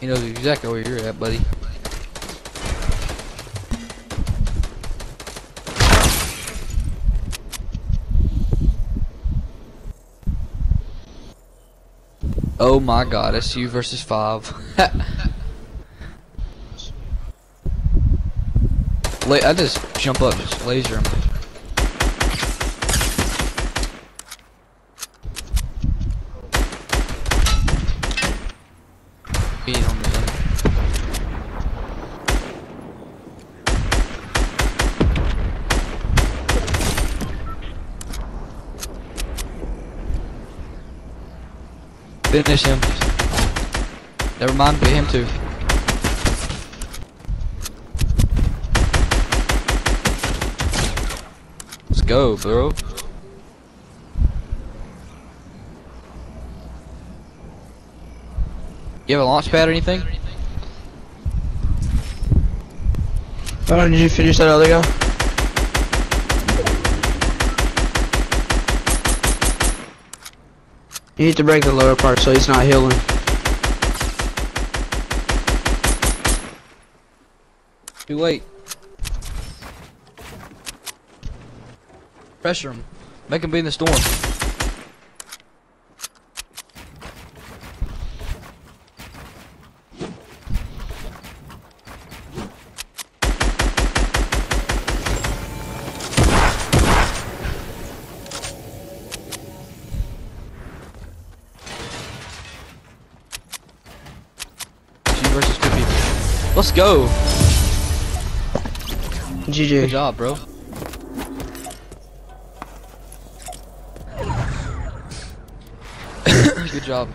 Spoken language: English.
He knows exactly where you're at, buddy. Oh my god, it's you versus five. I just jump up, just laser him. Finish him. Never mind, get him too. Let's go, bro. You have a launch pad or anything? Oh, did you finish that other guy? You need to break the lower part so he's not healing. Too late. Pressure him. Make him be in the storm. Versus two people. Let's go. GG. Good job, bro. Good job.